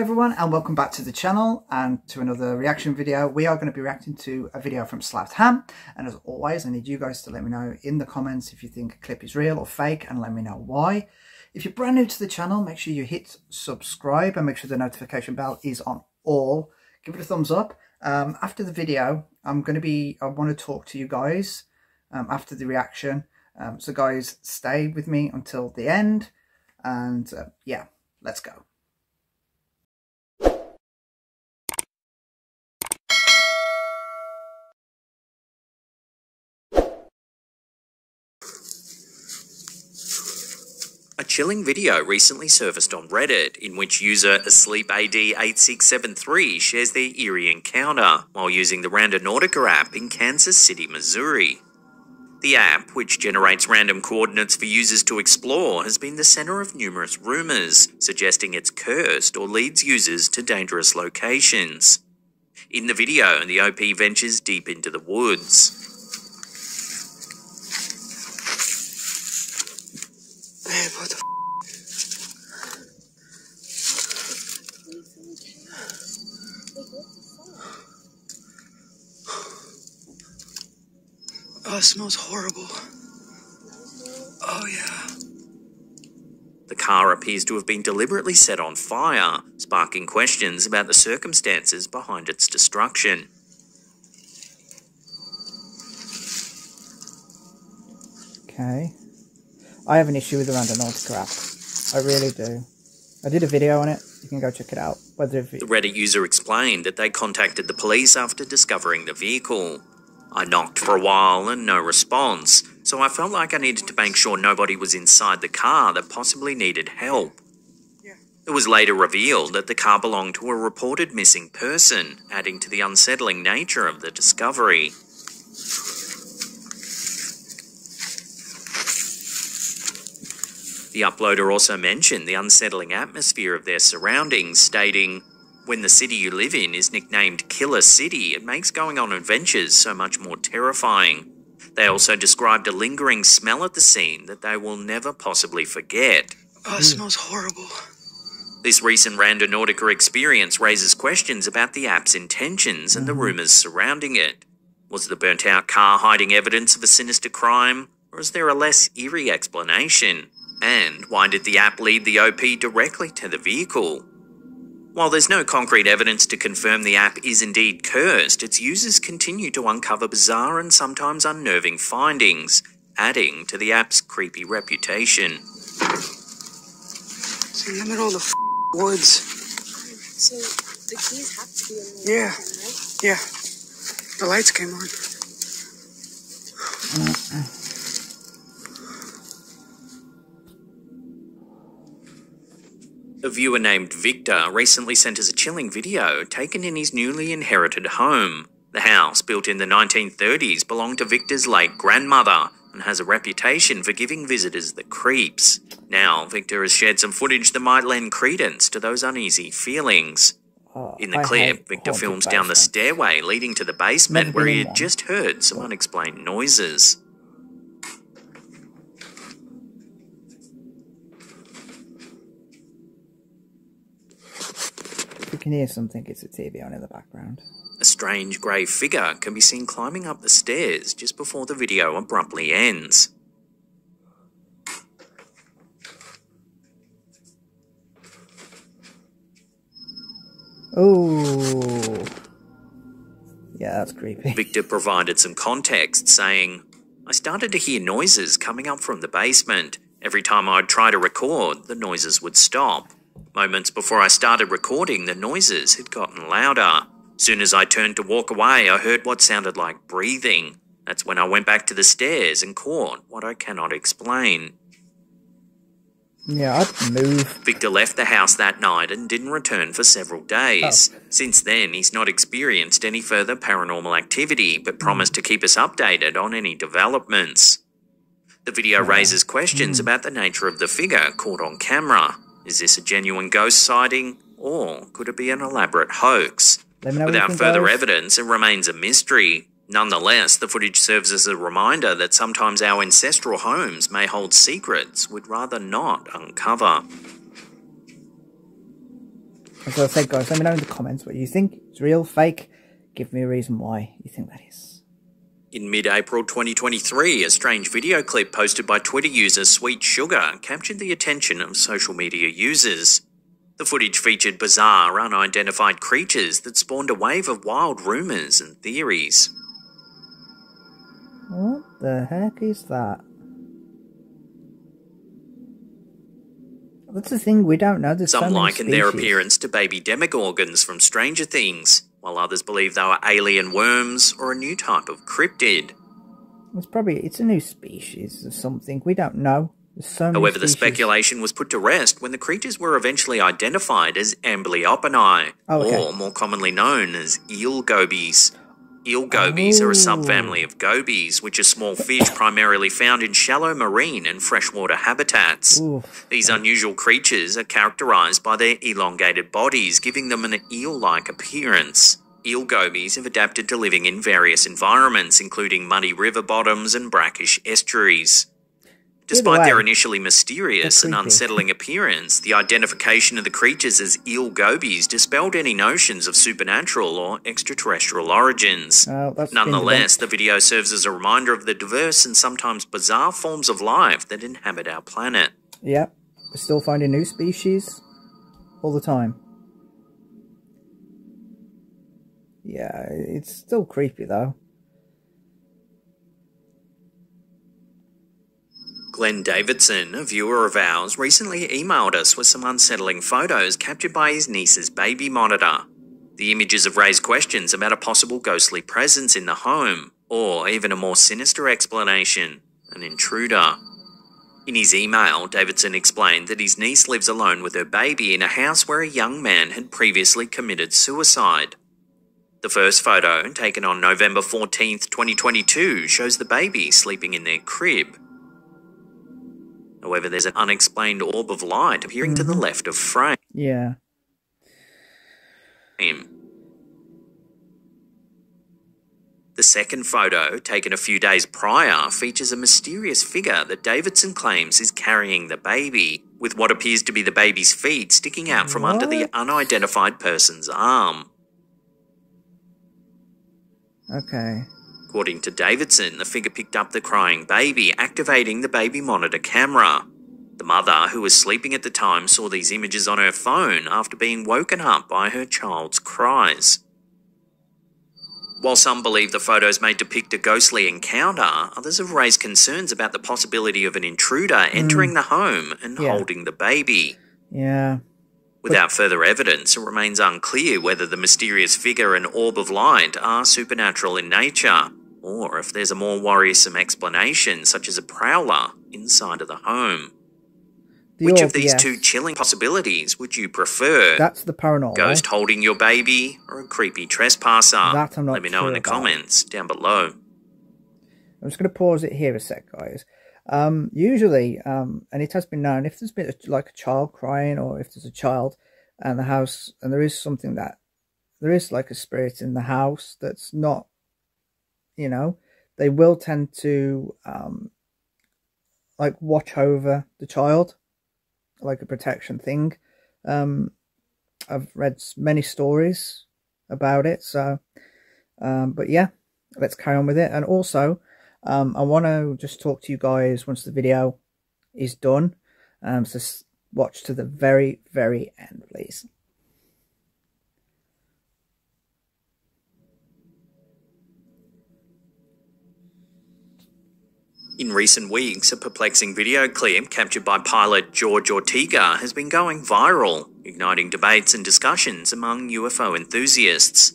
Hi everyone and welcome back to the channel and to another reaction video. We are going to be reacting to a video from Slapped Ham and as always I need you guys to let me know in the comments if you think a clip is real or fake and let me know why. If you're brand new to the channel make sure you hit subscribe and make sure the notification bell is on all. Give it a thumbs up. Um, after the video I'm going to be, I want to talk to you guys um, after the reaction. Um, so guys stay with me until the end and uh, yeah let's go. A chilling video recently surfaced on Reddit in which user AsleepAD8673 shares their eerie encounter while using the Randonautica app in Kansas City, Missouri. The app, which generates random coordinates for users to explore, has been the center of numerous rumors, suggesting it's cursed or leads users to dangerous locations. In the video, the OP ventures deep into the woods. Man, what the f- Oh, it smells horrible. Oh, yeah. The car appears to have been deliberately set on fire, sparking questions about the circumstances behind its destruction. Okay. I have an issue with the Randonautica app. I really do. I did a video on it. You can go check it out. Whether The Reddit user explained that they contacted the police after discovering the vehicle. I knocked for a while and no response, so I felt like I needed to make sure nobody was inside the car that possibly needed help. Yeah. It was later revealed that the car belonged to a reported missing person, adding to the unsettling nature of the discovery. The uploader also mentioned the unsettling atmosphere of their surroundings, stating, When the city you live in is nicknamed Killer City, it makes going on adventures so much more terrifying. They also described a lingering smell at the scene that they will never possibly forget. Oh, it smells horrible. This recent Randonautica experience raises questions about the app's intentions and the mm-hmm. rumours surrounding it. Was the burnt out car hiding evidence of a sinister crime, or is there a less eerie explanation? And why did the app lead the OP directly to the vehicle? While there's no concrete evidence to confirm the app is indeed cursed, its users continue to uncover bizarre and sometimes unnerving findings, adding to the app's creepy reputation. It's in the middle of the f- woods. So the keys have to be in the Yeah. room, right? Yeah. The lights came on. A viewer named Victor recently sent us a chilling video taken in his newly inherited home. The house, built in the 1930s, belonged to Victor's late grandmother and has a reputation for giving visitors the creeps. Now, Victor has shared some footage that might lend credence to those uneasy feelings. oh, In the I clip, Victor films down the stairway leading to the basement where he had just heard some unexplained noises. Can hear something, it's a TV on in the background. A strange grey figure can be seen climbing up the stairs just before the video abruptly ends. Oh. Yeah, that's creepy. Victor provided some context, saying, I started to hear noises coming up from the basement. Every time I'd try to record, the noises would stop. Moments before I started recording, the noises had gotten louder. Soon as I turned to walk away, I heard what sounded like breathing. That's when I went back to the stairs and caught what I cannot explain. Yeah, I'd move. Victor left the house that night and didn't return for several days. Oh. Since then, he's not experienced any further paranormal activity, but hmm. promised to keep us updated on any developments. The video hmm. raises questions hmm. about the nature of the figure caught on camera. Is this a genuine ghost sighting, or could it be an elaborate hoax? Let me know what you Without further evidence, it remains a mystery. Nonetheless, the footage serves as a reminder that sometimes our ancestral homes may hold secrets we'd rather not uncover. As I said, guys, let me know in the comments what you think. It's real, fake. Give me a reason why you think that is. In mid April 2023, a strange video clip posted by Twitter user Sweet Sugar captured the attention of social media users. The footage featured bizarre, unidentified creatures that spawned a wave of wild rumours and theories. What the heck is that? That's the thing, we don't know. Some liken their appearance to baby demogorgons from Stranger Things, while others believe they were alien worms or a new type of cryptid. It's probably it's a new species or something. We don't know. So However, the speculation was put to rest when the creatures were eventually identified as amblyopinae, Oh, okay. or more commonly known as eel gobies. Eel gobies are a subfamily of gobies, which are small fish primarily found in shallow marine and freshwater habitats. Oof. These unusual creatures are characterized by their elongated bodies, giving them an eel like appearance. Eel gobies have adapted to living in various environments, including muddy river bottoms and brackish estuaries. Despite their initially mysterious and unsettling appearance, the identification of the creatures as eel gobies dispelled any notions of supernatural or extraterrestrial origins. Oh, Nonetheless, the video serves as a reminder of the diverse and sometimes bizarre forms of life that inhabit our planet. Yep. We're still finding new species all the time. Yeah, it's still creepy though. Glenn Davidson, a viewer of ours, recently emailed us with some unsettling photos captured by his niece's baby monitor. The images have raised questions about a possible ghostly presence in the home, or even a more sinister explanation an intruder. In his email, Davidson explained that his niece lives alone with her baby in a house where a young man had previously committed suicide. The first photo, taken on November 14th, 2022, shows the baby sleeping in their crib. However, there's an unexplained orb of light appearing to the mm-hmm. left of frame. Yeah. The second photo, taken a few days prior, features a mysterious figure that Davidson claims is carrying the baby, with what appears to be the baby's feet sticking out from under the unidentified person's arm. Okay. According to Davidson, the figure picked up the crying baby, activating the baby monitor camera. The mother, who was sleeping at the time, saw these images on her phone after being woken up by her child's cries. While some believe the photos may depict a ghostly encounter, others have raised concerns about the possibility of an intruder hmm. entering the home and Yeah. holding the baby. Yeah. Without further evidence, it remains unclear whether the mysterious figure and orb of light are supernatural in nature, or if there's a more worrisome explanation, such as a prowler inside of the home. The Which orb, of these yes. two chilling possibilities would you prefer? That's the paranormal. Ghost holding your baby or a creepy trespasser? That I'm not Let me know in the about. comments down below. I'm just going to pause it here a sec, guys. Um, usually, um, and it has been known, if there's been a, like a child crying or if there's a child in the house and there is something that there is like a spirit in the house that's not, you know, they will tend to um, like watch over the child, like a protection thing. Um, I've read many stories about it, so um, but yeah, let's carry on with it. And also, um, I want to just talk to you guys once the video is done. Um, so watch to the very, very end, please. In recent weeks, a perplexing video clip captured by pilot George Ortega has been going viral, igniting debates and discussions among UFO enthusiasts.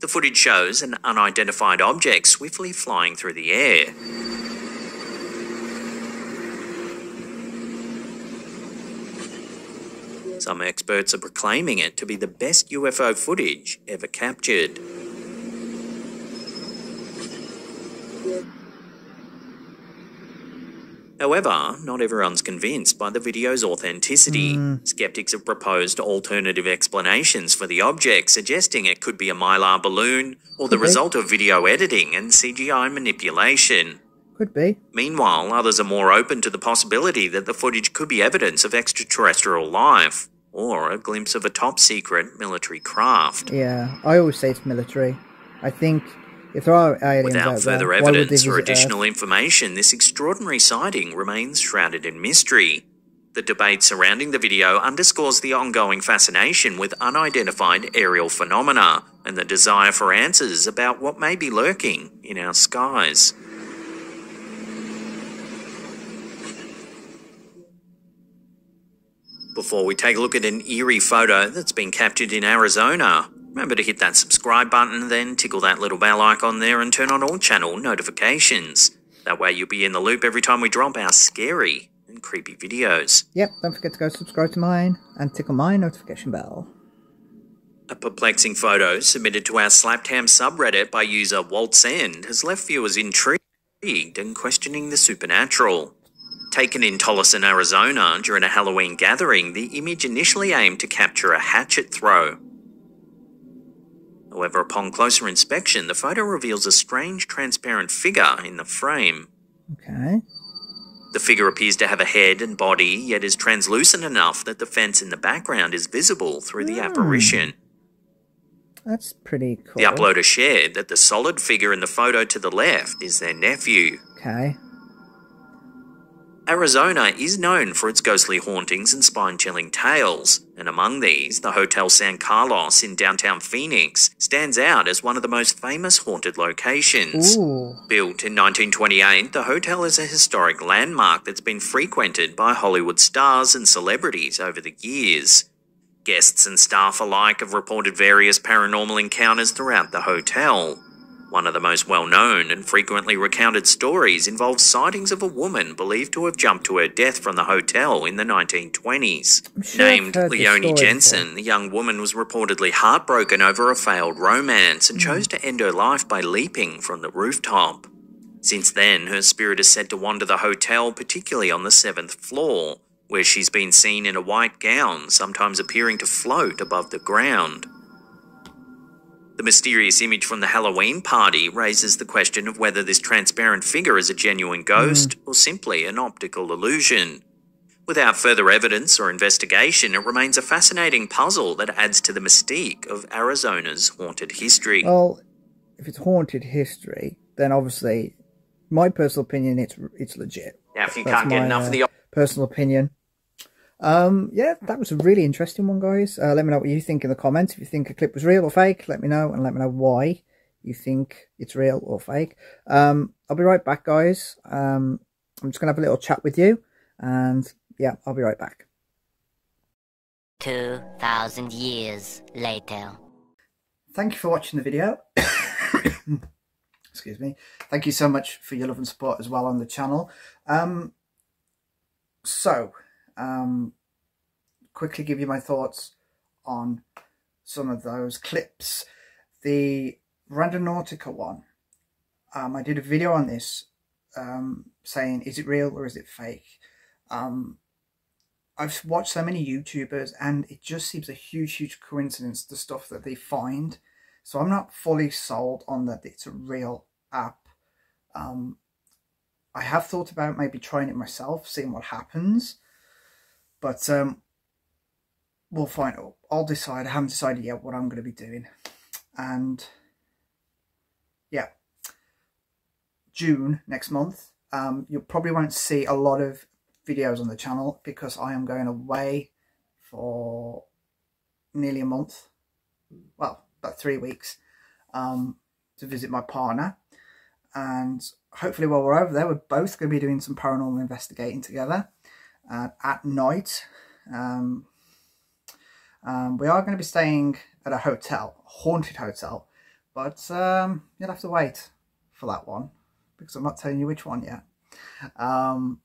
The footage shows an unidentified object swiftly flying through the air. Some experts are proclaiming it to be the best UFO footage ever captured. However, not everyone's convinced by the video's authenticity. Hmm. Skeptics have proposed alternative explanations for the object, suggesting it could be a mylar balloon or the be. result of video editing and CGI manipulation. Could be. Meanwhile, others are more open to the possibility that the footage could be evidence of extraterrestrial life. or a glimpse of a top secret military craft. Yeah, I always say it's military. I think if there are aliens Without out further there, why would evidence or additional Earth? information, this extraordinary sighting remains shrouded in mystery. The debate surrounding the video underscores the ongoing fascination with unidentified aerial phenomena and the desire for answers about what may be lurking in our skies. Before we take a look at an eerie photo that's been captured in Arizona, remember to hit that subscribe button, then tickle that little bell icon there and turn on all channel notifications. That way you'll be in the loop every time we drop our scary and creepy videos. Yep, don't forget to go subscribe to mine and tickle my notification bell. A perplexing photo submitted to our Slapped Ham subreddit by user Walt's End has left viewers intrigued and questioning the supernatural. Taken in Tolleson, Arizona during a Halloween gathering, the image initially aimed to capture a hatchet throw. However, upon closer inspection, the photo reveals a strange transparent figure in the frame. Okay. The figure appears to have a head and body, yet is translucent enough that the fence in the background is visible through the hmm. apparition. That's pretty cool. The uploader shared that the solid figure in the photo to the left is their nephew. Okay. Arizona is known for its ghostly hauntings and spine chilling tales, and among these, the Hotel San Carlos in downtown Phoenix stands out as one of the most famous haunted locations. Ooh. Built in 1928, the hotel is a historic landmark that's been frequented by Hollywood stars and celebrities over the years. Guests and staff alike have reported various paranormal encounters throughout the hotel. One of the most well known and frequently recounted stories involves sightings of a woman believed to have jumped to her death from the hotel in the 1920s. Sure Named Leonie Jensen, before. the young woman was reportedly heartbroken over a failed romance and chose to end her life by leaping from the rooftop. Since then, her spirit is said to wander the hotel, particularly on the seventh floor, where she's been seen in a white gown, sometimes appearing to float above the ground. The mysterious image from the Halloween party raises the question of whether this transparent figure is a genuine ghost or simply an optical illusion. Without further evidence or investigation, it remains a fascinating puzzle that adds to the mystique of Arizona's haunted history. Well, if it's haunted history, then obviously, my personal opinion, it's it's legit. now, if you That's can't get my, enough uh, of the personal opinion. Um, yeah, that was a really interesting one, guys. Uh, let me know what you think in the comments. If you think a clip was real or fake, let me know and let me know why you think it's real or fake. Um, I'll be right back, guys. Um, I'm just gonna have a little chat with you, and yeah, I'll be right back. 2,000 years later. Thank you for watching the video. Excuse me. Thank you so much for your love and support as well on the channel. Um, so, um, quickly give you my thoughts on some of those clips. The Randonautica one, um, I did a video on this um, saying, is it real or is it fake? Um, I've watched so many YouTubers and it just seems a huge, huge coincidence, the stuff that they find. So I'm not fully sold on that it's a real app. Um, I have thought about maybe trying it myself, seeing what happens. But um, we'll find. I'll decide. I haven't decided yet what I'm going to be doing. And yeah, June next month, um, you probably won't see a lot of videos on the channel because I am going away for nearly a month. Well, about three weeks um, to visit my partner. And hopefully while we're over there, we're both going to be doing some paranormal investigating together uh, at night. Um, um, we are going to be staying at a hotel, haunted hotel, but um, you'll have to wait for that one because I'm not telling you which one yet. Um,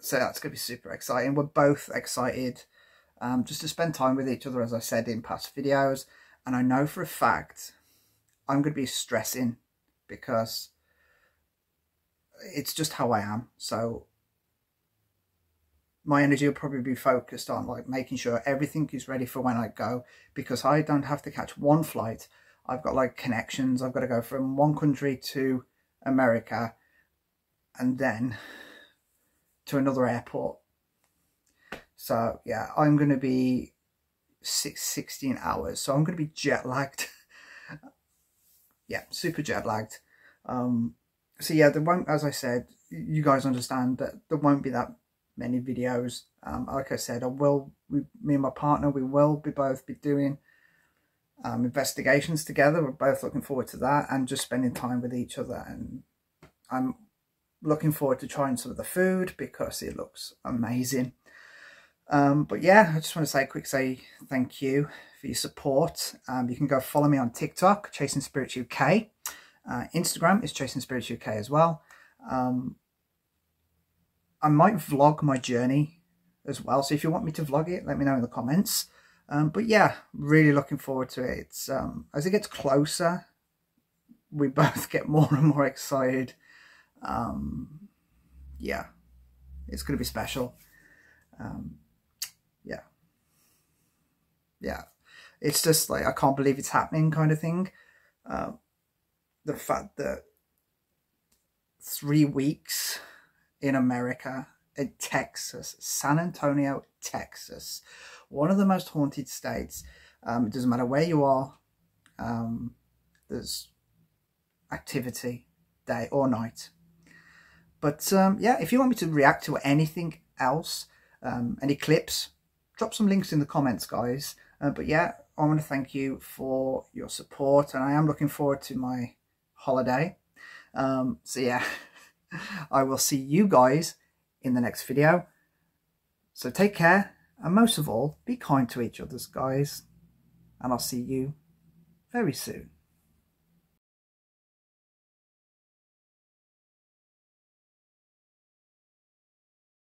so that's going to be super exciting. We're both excited um, just to spend time with each other, as I said in past videos. And I know for a fact I'm going to be stressing because it's just how I am. So my energy will probably be focused on like making sure everything is ready for when I go because I don't have to catch one flight. I've got like connections. I've got to go from one country to America and then to another airport. So yeah, I'm going to be six, 16 hours. So I'm going to be jet lagged. yeah, super jet lagged. Um, so yeah, there won't, as I said, you guys understand that there won't be that many videos. Um, like I said, I will, we, me and my partner, we will be both be doing um, investigations together. We're both looking forward to that and just spending time with each other. And I'm looking forward to trying some of the food because it looks amazing. Um, but yeah, I just want to say a quick say thank you for your support. Um, you can go follow me on TikTok, Chasing Spirits UK. Uh, Instagram is Chasing Spirits UK as well. Um, I might vlog my journey as well. So if you want me to vlog it, let me know in the comments. Um, but yeah, really looking forward to it. It's um, as it gets closer, we both get more and more excited. Um, yeah, it's going to be special. Um, yeah, yeah, it's just like I can't believe it's happening, kind of thing. Uh, the fact that three weeks in America, in Texas, San Antonio, Texas, one of the most haunted states. Um, it doesn't matter where you are, um, there's activity day or night. But um, yeah, if you want me to react to anything else, um, any clips, drop some links in the comments, guys. Uh, but yeah, I want to thank you for your support, and I am looking forward to my holiday. Um, so yeah, I will see you guys in the next video. So take care and most of all, be kind to each other's guys. And I'll see you very soon.